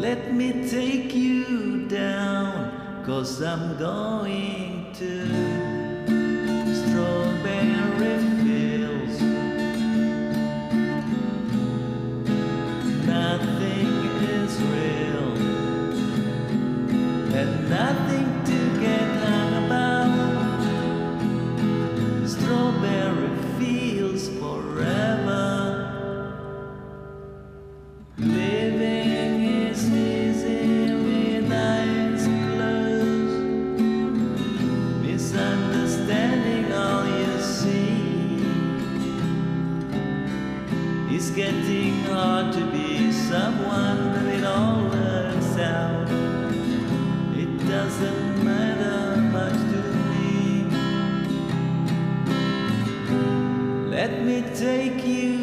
Let me take you down, cause I'm going to strawberry fields. Nothing is real, and nothing getting hard to be someone that it all works out. It doesn't matter much to me. Let me take you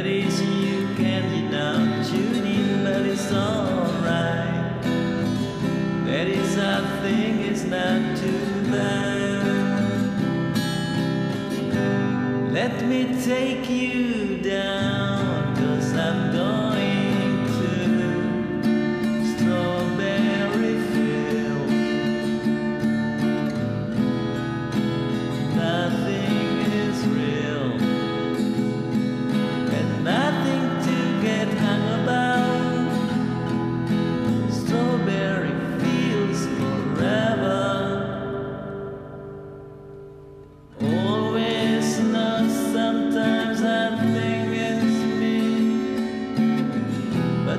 That is, you can, you know, tune in, but it's alright. That is, I think it's not too bad. Let me take you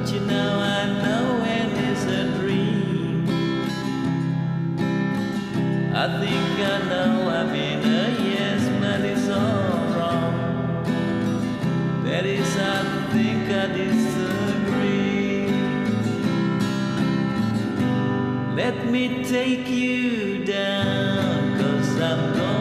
But you know I know when it's a dream. I think I know in a yes, it's all wrong. That is, I think I disagree. Let me take you down, cause I'm going.